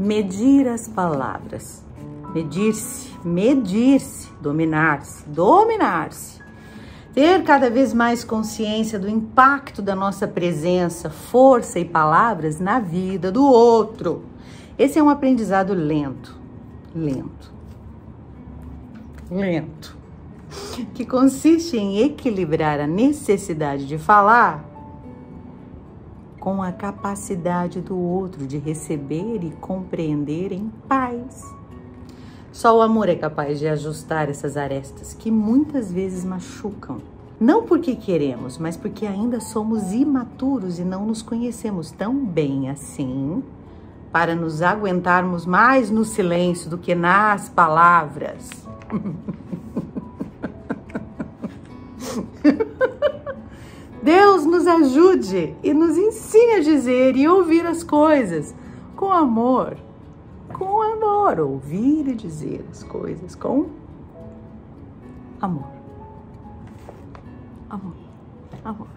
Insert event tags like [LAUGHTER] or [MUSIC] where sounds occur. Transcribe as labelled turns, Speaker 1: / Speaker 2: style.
Speaker 1: Medir as palavras. Medir-se, medir-se, dominar-se, dominar-se. Ter cada vez mais consciência do impacto da nossa presença, força e palavras na vida do outro. Esse é um aprendizado lento, lento, lento, que consiste em equilibrar a necessidade de falar com a capacidade do outro de receber e compreender em paz. Só o amor é capaz de ajustar essas arestas que muitas vezes machucam. Não porque queremos, mas porque ainda somos imaturos e não nos conhecemos tão bem assim para nos aguentarmos mais no silêncio do que nas palavras. [LAUGHS] Deus nos ajude e nos ensine a dizer e ouvir as coisas com amor. Com amor, ouvir e dizer as coisas com amor. Amor. Amor.